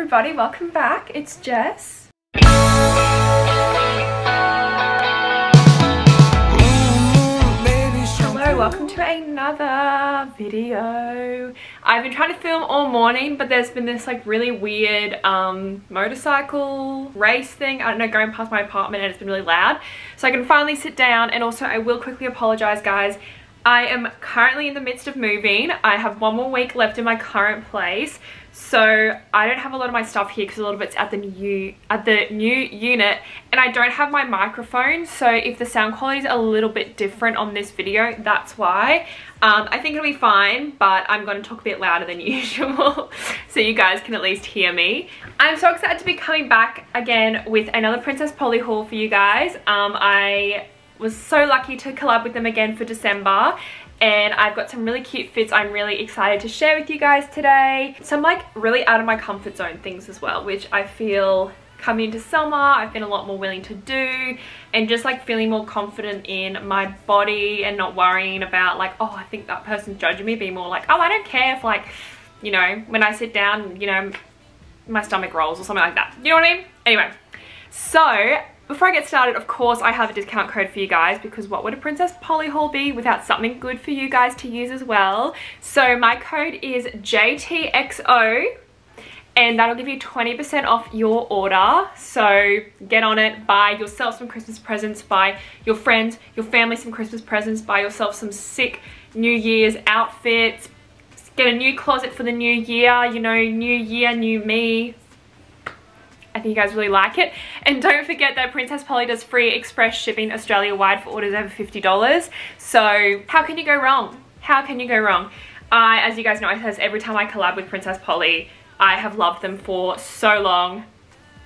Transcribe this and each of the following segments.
everybody, welcome back. It's Jess. Hello, welcome to another video. I've been trying to film all morning, but there's been this like really weird um, motorcycle race thing, I don't know, going past my apartment and it's been really loud. So I can finally sit down and also I will quickly apologize guys. I am currently in the midst of moving. I have one more week left in my current place. So I don't have a lot of my stuff here because a lot of it's at the new at the new unit and I don't have my microphone so if the sound quality is a little bit different on this video that's why. Um, I think it'll be fine but I'm going to talk a bit louder than usual so you guys can at least hear me. I'm so excited to be coming back again with another Princess Polly haul for you guys. Um, I was so lucky to collab with them again for December and I've got some really cute fits I'm really excited to share with you guys today. Some like really out of my comfort zone things as well, which I feel coming into summer I've been a lot more willing to do and just like feeling more confident in my body and not worrying about like oh I think that person's judging me being more like oh I don't care if like you know when I sit down you know my stomach rolls or something like that you know what I mean anyway so before I get started, of course, I have a discount code for you guys because what would a Princess Polly haul be without something good for you guys to use as well? So my code is JTXO and that'll give you 20% off your order. So get on it, buy yourself some Christmas presents, buy your friends, your family some Christmas presents, buy yourself some sick New Year's outfits, get a new closet for the new year, you know, new year, new me, I think you guys really like it. And don't forget that Princess Polly does free express shipping Australia-wide for orders over $50. So how can you go wrong? How can you go wrong? I, as you guys know, it says every time I collab with Princess Polly, I have loved them for so long.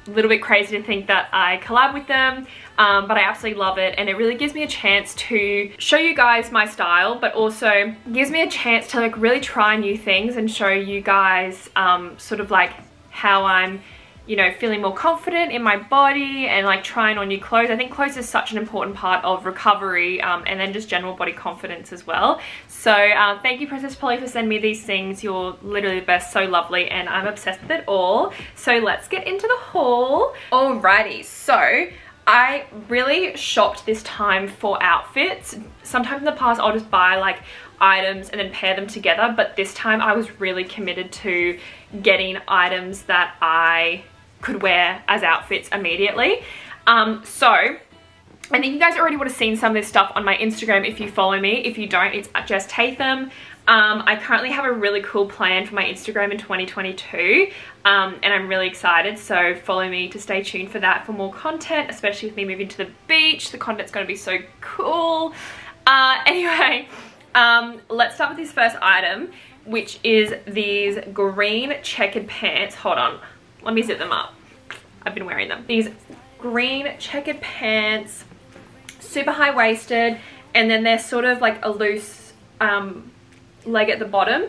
A little bit crazy to think that I collab with them, um, but I absolutely love it. And it really gives me a chance to show you guys my style, but also gives me a chance to like really try new things and show you guys um, sort of like how I'm you know, feeling more confident in my body and like trying on new clothes. I think clothes is such an important part of recovery um, and then just general body confidence as well. So um, thank you Princess Polly for sending me these things. You're literally the best, so lovely and I'm obsessed with it all. So let's get into the haul. Alrighty, so I really shopped this time for outfits. Sometimes in the past I'll just buy like items and then pair them together but this time I was really committed to getting items that I could wear as outfits immediately. Um, so I think you guys already would have seen some of this stuff on my Instagram if you follow me. If you don't, it's Jess Tathem. Um, I currently have a really cool plan for my Instagram in 2022 um, and I'm really excited so follow me to stay tuned for that for more content especially with me moving to the beach the content's going to be so cool uh, anyway um, let's start with this first item which is these green checkered pants hold on let me zip them up. I've been wearing them. These green checkered pants, super high-waisted, and then they're sort of like a loose um, leg at the bottom.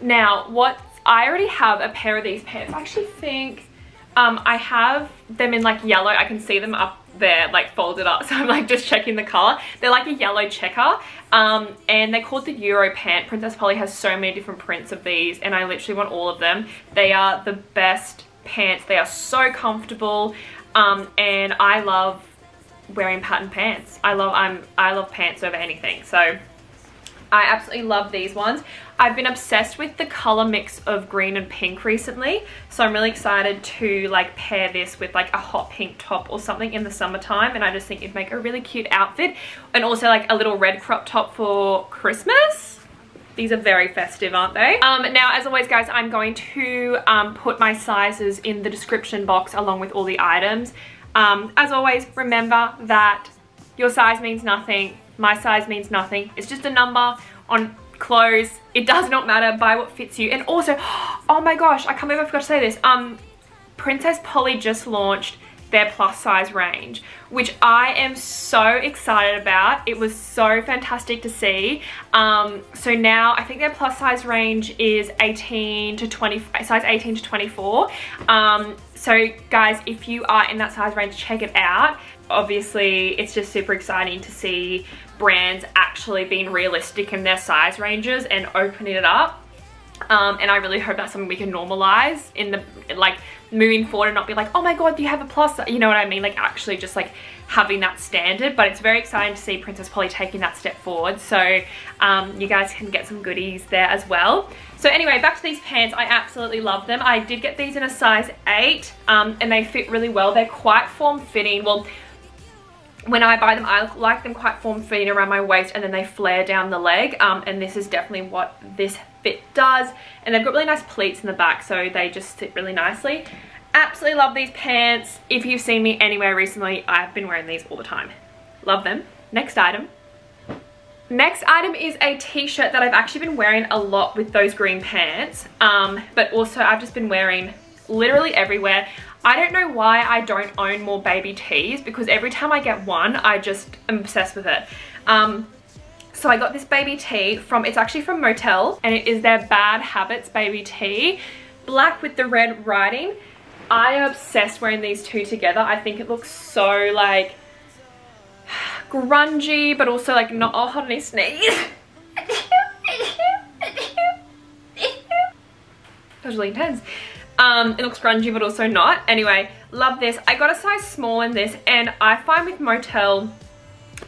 Now, what I already have a pair of these pants. I actually think um, I have them in like yellow. I can see them up there like folded up so I'm like just checking the color they're like a yellow checker um, and they're called the Euro pant Princess Polly has so many different prints of these and I literally want all of them they are the best pants. They are so comfortable um, and I love wearing pattern pants. I love I'm I love pants over anything. So I absolutely love these ones. I've been obsessed with the color mix of green and pink recently. So I'm really excited to like pair this with like a hot pink top or something in the summertime. And I just think it'd make a really cute outfit. And also like a little red crop top for Christmas. These are very festive, aren't they? Um, now, as always, guys, I'm going to um, put my sizes in the description box along with all the items. Um, as always, remember that your size means nothing. My size means nothing. It's just a number on clothes. It does not matter. Buy what fits you. And also, oh my gosh, I can't believe I forgot to say this. Um, Princess Polly just launched their plus size range, which I am so excited about. It was so fantastic to see. Um, so now I think their plus size range is 18 to 20, size 18 to 24. Um, so guys, if you are in that size range, check it out. Obviously, it's just super exciting to see brands actually being realistic in their size ranges and opening it up Um, and I really hope that's something we can normalize in the, like, moving forward and not be like, oh my god, do you have a plus, you know what I mean? Like, actually just like having that standard. But it's very exciting to see Princess Polly taking that step forward. So um, you guys can get some goodies there as well. So anyway, back to these pants. I absolutely love them. I did get these in a size 8 um, and they fit really well. They're quite form-fitting. Well, when I buy them, I like them quite form-fitting around my waist and then they flare down the leg. Um, and this is definitely what this fit does. And they've got really nice pleats in the back, so they just sit really nicely. Absolutely love these pants. If you've seen me anywhere recently, I've been wearing these all the time. Love them. Next item. Next item is a t-shirt that I've actually been wearing a lot with those green pants. Um, but also I've just been wearing literally everywhere. I don't know why I don't own more baby tees because every time I get one, I just am obsessed with it. Um, so I got this baby tee from, it's actually from Motel and it is their Bad Habits baby tee. Black with the red writing. I am obsessed wearing these two together. I think it looks so like grungy, but also like not, oh, hold on, I sneeze. that was really intense. Um, it looks grungy but also not. Anyway, love this. I got a size small in this and I find with Motel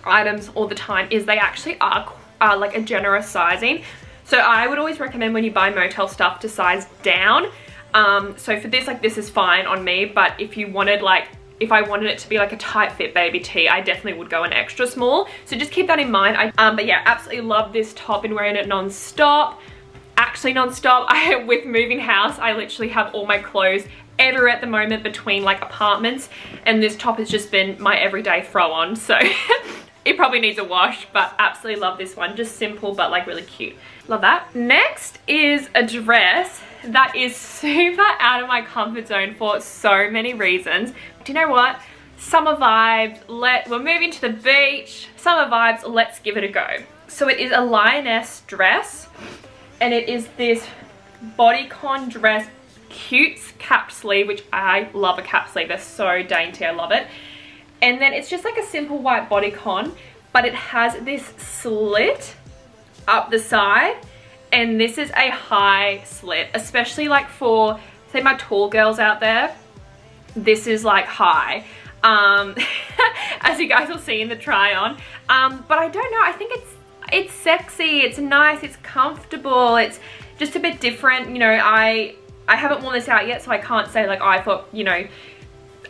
items all the time is they actually are, are like a generous sizing. So I would always recommend when you buy Motel stuff to size down. Um, so for this, like this is fine on me, but if you wanted like if I wanted it to be like a tight fit baby tee, I definitely would go an extra small. So just keep that in mind. I, um, but yeah, absolutely love this top and wearing it non-stop actually non-stop. I with moving house, I literally have all my clothes everywhere at the moment between like apartments and this top has just been my everyday throw on. So it probably needs a wash, but absolutely love this one. Just simple, but like really cute. Love that. Next is a dress that is super out of my comfort zone for so many reasons. Do you know what? Summer vibes, let, we're moving to the beach. Summer vibes, let's give it a go. So it is a lioness dress and it is this bodycon dress cute cap sleeve which I love a cap sleeve they're so dainty I love it and then it's just like a simple white bodycon but it has this slit up the side and this is a high slit especially like for say my tall girls out there this is like high um, as you guys will see in the try on um, but I don't know I think it's it's sexy, it's nice, it's comfortable, it's just a bit different. You know, I I haven't worn this out yet, so I can't say like, oh, I thought, you know,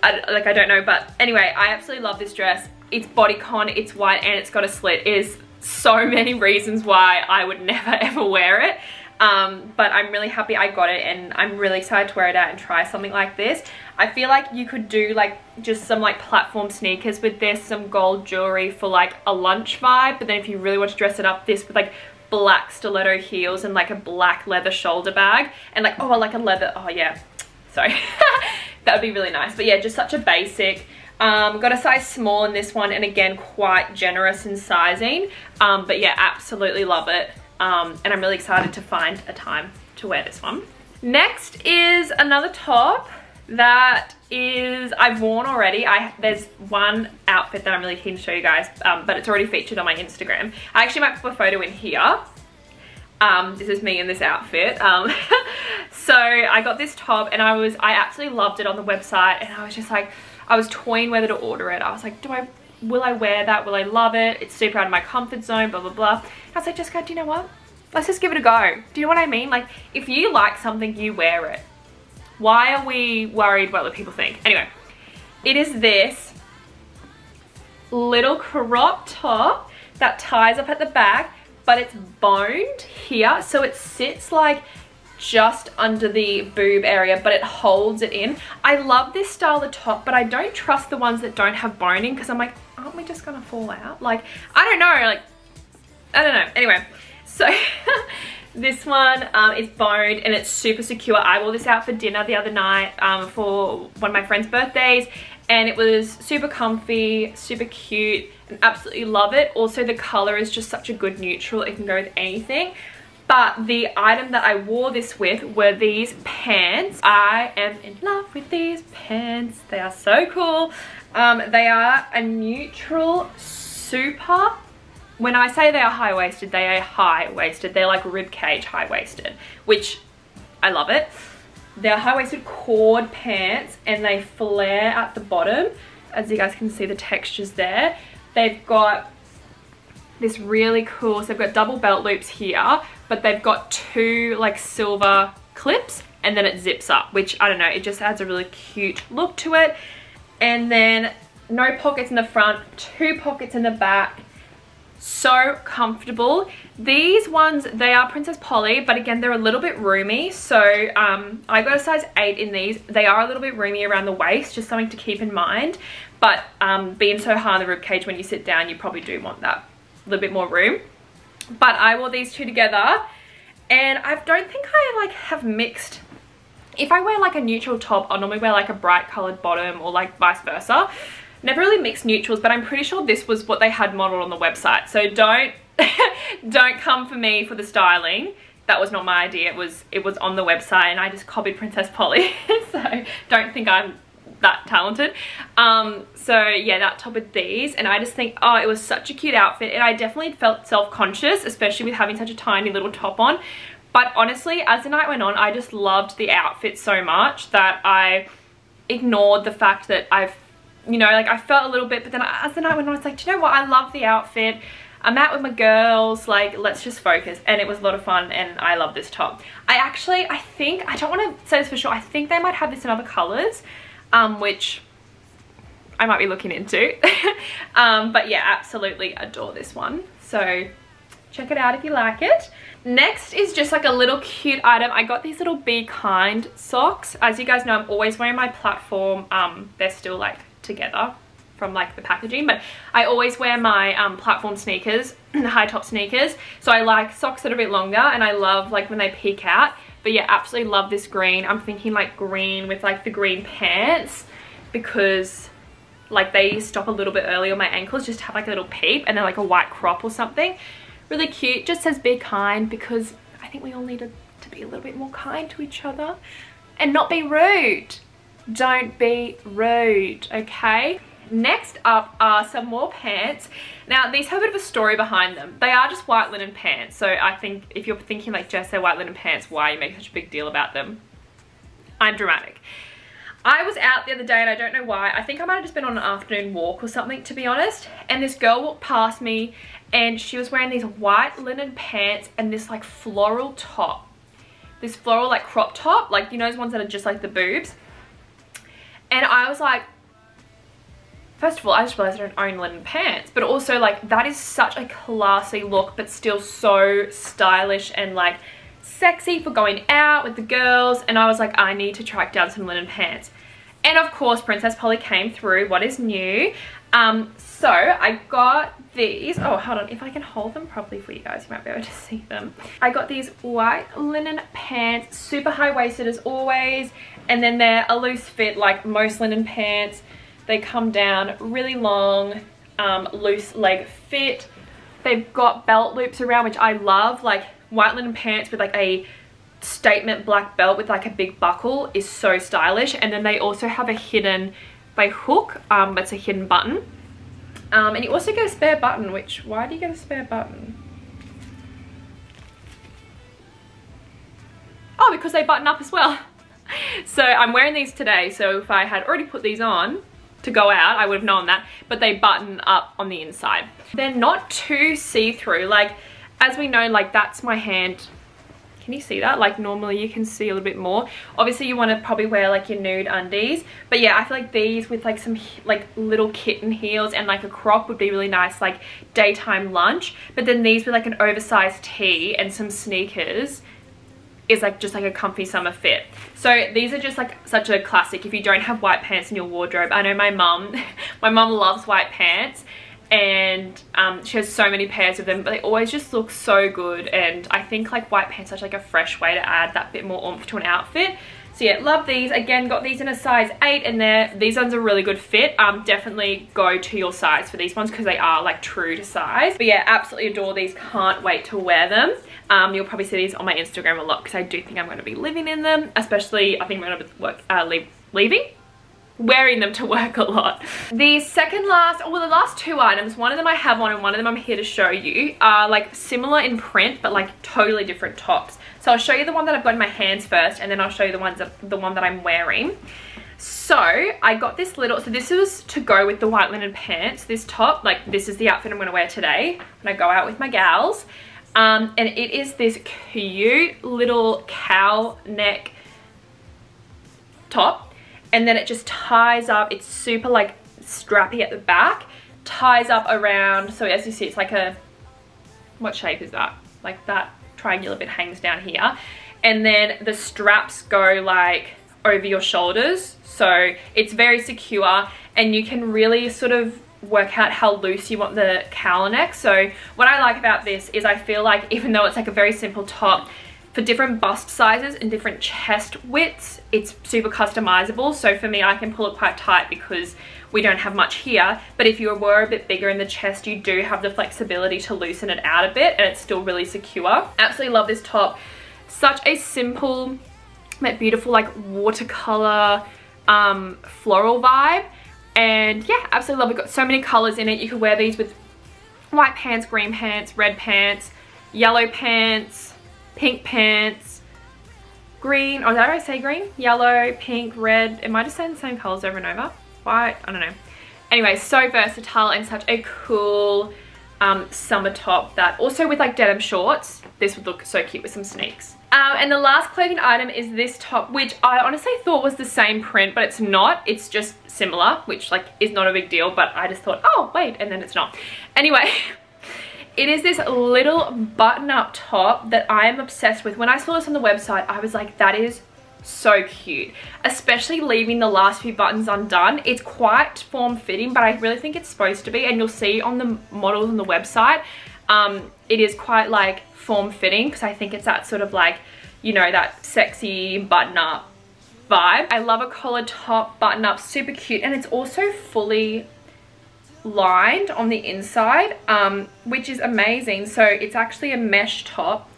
I, like I don't know. But anyway, I absolutely love this dress. It's bodycon, it's white, and it's got a slit. It is so many reasons why I would never ever wear it. Um, but I'm really happy I got it and I'm really excited to wear it out and try something like this. I feel like you could do like just some like platform sneakers with this, some gold jewelry for like a lunch vibe. But then if you really want to dress it up, this with like black stiletto heels and like a black leather shoulder bag and like, oh, like a leather, oh yeah, sorry. that would be really nice. But yeah, just such a basic. Um, got a size small in this one and again quite generous in sizing um, but yeah absolutely love it um, and I'm really excited to find a time to wear this one. Next is another top that is I've worn already. I There's one outfit that I'm really keen to show you guys, um, but it's already featured on my Instagram. I actually might put a photo in here. Um, this is me in this outfit. Um, so I got this top and I was, I absolutely loved it on the website and I was just like, I was toying whether to order it. I was like, do I will I wear that? Will I love it? It's super out of my comfort zone, blah, blah, blah. I was like, Jessica, do you know what? Let's just give it a go. Do you know what I mean? Like, if you like something, you wear it. Why are we worried what other people think? Anyway, it is this little crop top that ties up at the back, but it's boned here. So it sits like just under the boob area, but it holds it in. I love this style of top, but I don't trust the ones that don't have boning because I'm like, aren't we just gonna fall out? Like, I don't know, like, I don't know. Anyway, so this one um, is boned and it's super secure. I wore this out for dinner the other night um, for one of my friend's birthdays and it was super comfy, super cute, and absolutely love it. Also, the color is just such a good neutral. It can go with anything. But the item that I wore this with were these pants. I am in love with these pants. They are so cool. Um, they are a neutral super when I say they are high-waisted, they are high-waisted. They're like ribcage high-waisted, which I love it. They're high-waisted cord pants and they flare at the bottom. As you guys can see the textures there. They've got this really cool, so they've got double belt loops here, but they've got two like silver clips and then it zips up, which I don't know, it just adds a really cute look to it. And then no pockets in the front, two pockets in the back, so comfortable. These ones they are princess polly but again they're a little bit roomy. So um, i got a size 8 in these. They are a little bit roomy around the waist just something to keep in mind. But um, being so high in the rib cage when you sit down you probably do want that little bit more room. But i wore these two together and i don't think i like have mixed if i wear like a neutral top i normally wear like a bright colored bottom or like vice versa Never really mixed neutrals, but I'm pretty sure this was what they had modeled on the website. So don't, don't come for me for the styling. That was not my idea. It was, it was on the website and I just copied Princess Polly. so don't think I'm that talented. Um, so yeah, that top with these. And I just think, oh, it was such a cute outfit. And I definitely felt self-conscious, especially with having such a tiny little top on. But honestly, as the night went on, I just loved the outfit so much that I ignored the fact that I've you know, like I felt a little bit, but then as the night went on, I was like, you know what? I love the outfit. I'm out with my girls, like, let's just focus. And it was a lot of fun, and I love this top. I actually, I think, I don't want to say this for sure, I think they might have this in other colours, um, which I might be looking into. um, but yeah, absolutely adore this one. So check it out if you like it. Next is just like a little cute item. I got these little Be Kind socks. As you guys know, I'm always wearing my platform. Um, they're still like together from like the packaging but I always wear my um, platform sneakers the high top sneakers so I like socks that are a bit longer and I love like when they peek out but yeah absolutely love this green. I'm thinking like green with like the green pants because like they stop a little bit early on my ankles just have like a little peep and then like a white crop or something. Really cute. Just says be kind because I think we all need to, to be a little bit more kind to each other and not be rude don't be rude, okay? Next up are some more pants. Now, these have a bit of a story behind them. They are just white linen pants, so I think if you're thinking like, Jess, they're white linen pants, why are you making such a big deal about them? I'm dramatic. I was out the other day and I don't know why. I think I might have just been on an afternoon walk or something, to be honest. And this girl walked past me and she was wearing these white linen pants and this like floral top. This floral like crop top, like you know those ones that are just like the boobs. And I was like, first of all, I just realized I don't own linen pants, but also like that is such a classy look, but still so stylish and like sexy for going out with the girls. And I was like, I need to track down some linen pants. And of course, Princess Polly came through. What is new? Um, so I got these. Oh, hold on. If I can hold them properly for you guys, you might be able to see them. I got these white linen pants, super high-waisted as always. And then they're a loose fit like most linen pants. They come down really long, um, loose leg fit. They've got belt loops around, which I love. Like white linen pants with like a statement black belt with like a big buckle is so stylish. And then they also have a hidden by hook, um, it's a hidden button. Um, and you also get a spare button, which, why do you get a spare button? Oh, because they button up as well. so I'm wearing these today. So if I had already put these on to go out, I would have known that. But they button up on the inside. They're not too see-through. Like, as we know, like that's my hand can you see that? Like normally you can see a little bit more. Obviously you want to probably wear like your nude undies. But yeah, I feel like these with like some like little kitten heels and like a crop would be really nice like daytime lunch. But then these with like an oversized tee and some sneakers is like just like a comfy summer fit. So these are just like such a classic if you don't have white pants in your wardrobe. I know my mum, my mum loves white pants and um, she has so many pairs of them but they always just look so good and I think like white pants are like a fresh way to add that bit more oomph to an outfit. So yeah, love these. Again, got these in a size 8 and they're, these ones are really good fit. Um, definitely go to your size for these ones because they are like true to size. But yeah, absolutely adore these. Can't wait to wear them. Um, you'll probably see these on my Instagram a lot because I do think I'm going to be living in them. Especially, I think I'm going to be work, uh, leave, leaving? Wearing them to work a lot. The second last, well the last two items, one of them I have on and one of them I'm here to show you, are like similar in print but like totally different tops. So I'll show you the one that I've got in my hands first and then I'll show you the ones that, the one that I'm wearing. So I got this little, so this was to go with the white linen pants, this top, like this is the outfit I'm gonna wear today when I go out with my gals. Um, and it is this cute little cowl neck top and then it just ties up it's super like strappy at the back ties up around so as you see it's like a what shape is that? Like that triangular bit hangs down here. And then the straps go like over your shoulders. So it's very secure and you can really sort of work out how loose you want the cowl neck. So what I like about this is I feel like even though it's like a very simple top for different bust sizes and different chest widths, it's super customizable. So for me, I can pull it quite tight because we don't have much here. But if you were a bit bigger in the chest, you do have the flexibility to loosen it out a bit and it's still really secure. Absolutely love this top. Such a simple, but beautiful like watercolor um, floral vibe. And yeah, absolutely love it. Got so many colors in it. You could wear these with white pants, green pants, red pants, yellow pants, pink pants, green, oh did I say green? Yellow, pink, red. Am I just saying the same colours over and over? White, I don't know. Anyway, so versatile and such a cool um, summer top that also with like denim shorts, this would look so cute with some sneaks. Um, and the last clothing item is this top, which I honestly thought was the same print, but it's not. It's just similar, which like is not a big deal, but I just thought, oh, wait, and then it's not. Anyway, It is this little button-up top that I am obsessed with. When I saw this on the website, I was like, that is so cute. Especially leaving the last few buttons undone. It's quite form-fitting but i really think it's supposed to be and you'll see on the models on the website um, it is quite like form-fitting because i think it's that sort of like you know that sexy button-up vibe. I love a collared top button-up super cute and it's also fully lined on the inside, um, which is amazing. So it's actually a mesh top.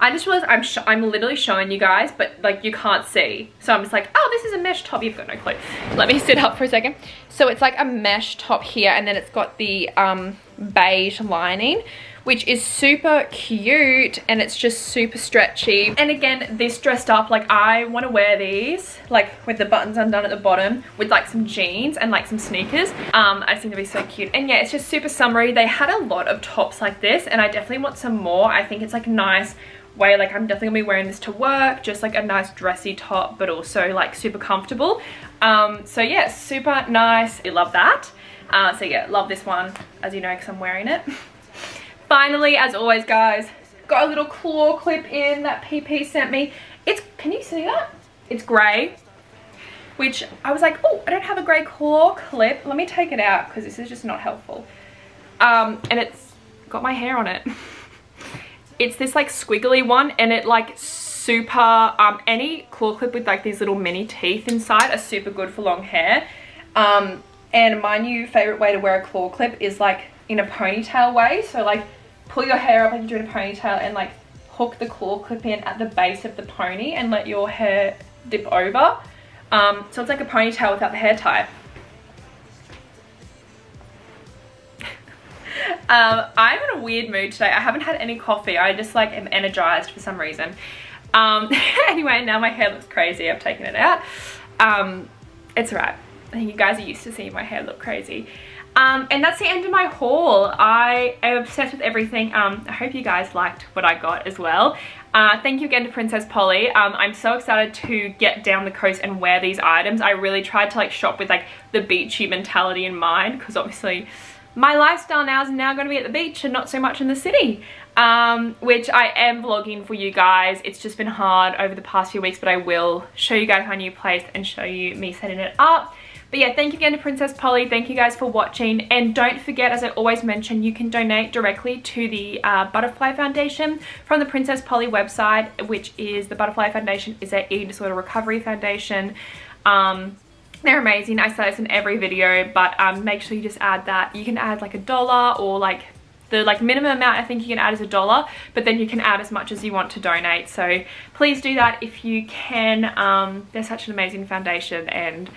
I just realized I'm, I'm literally showing you guys, but like you can't see. So I'm just like, oh, this is a mesh top. You've got no clue. Let me sit up for a second. So it's like a mesh top here and then it's got the um, beige lining which is super cute and it's just super stretchy. And again, this dressed up, like I want to wear these, like with the buttons undone at the bottom with like some jeans and like some sneakers. Um, I think to be so cute. And yeah, it's just super summery. They had a lot of tops like this and I definitely want some more. I think it's like a nice way like I'm definitely gonna be wearing this to work just like a nice dressy top but also like super comfortable um so yeah super nice I love that uh so yeah love this one as you know because I'm wearing it finally, as always, guys, got a little claw clip in that PP sent me. It's, can you see that? It's grey, which I was like, oh, I don't have a grey claw clip. Let me take it out because this is just not helpful. Um, and it's got my hair on it. it's this like squiggly one and it like super, um, any claw clip with like these little mini teeth inside are super good for long hair. Um, and my new favorite way to wear a claw clip is like in a ponytail way. So like pull your hair up like you're doing a ponytail and like hook the claw clip in at the base of the pony and let your hair dip over. Um, so it's like a ponytail without the hair tie. um, I'm in a weird mood today. I haven't had any coffee. I just like am energized for some reason. Um, anyway, now my hair looks crazy. I've taken it out. Um, it's alright. I think you guys are used to seeing my hair look crazy. Um, and that's the end of my haul. I am obsessed with everything. Um, I hope you guys liked what I got as well. Uh, thank you again to Princess Polly. Um, I'm so excited to get down the coast and wear these items. I really tried to like shop with like the beachy mentality in mind because obviously my lifestyle now is now going to be at the beach and not so much in the city. Um, which I am vlogging for you guys. It's just been hard over the past few weeks, but I will show you guys my new place and show you me setting it up. But yeah, thank you again to Princess Polly. Thank you guys for watching. And don't forget, as I always mention, you can donate directly to the uh, Butterfly Foundation from the Princess Polly website, which is the Butterfly Foundation is a eating disorder recovery foundation. Um, they're amazing. I say this in every video, but um, make sure you just add that. You can add like a dollar or like the like minimum amount I think you can add is a dollar but then you can add as much as you want to donate so please do that if you can um, they're such an amazing foundation and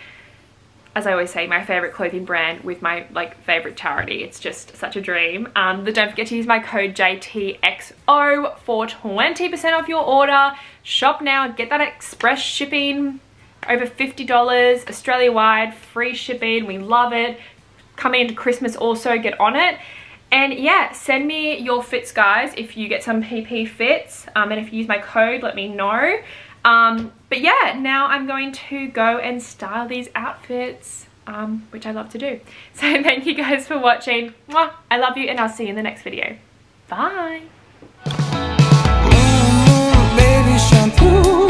as I always say, my favorite clothing brand with my like favorite charity. It's just such a dream. Um, but don't forget to use my code JTXO for 20% off your order. Shop now, get that express shipping, over $50 Australia-wide, free shipping. We love it. Coming into Christmas also, get on it. And yeah, send me your fits, guys, if you get some PP fits. Um, and if you use my code, let me know. Um, but yeah, now I'm going to go and style these outfits, um, which I love to do. So thank you guys for watching. Mwah! I love you and I'll see you in the next video. Bye! Mm, baby, shampoo,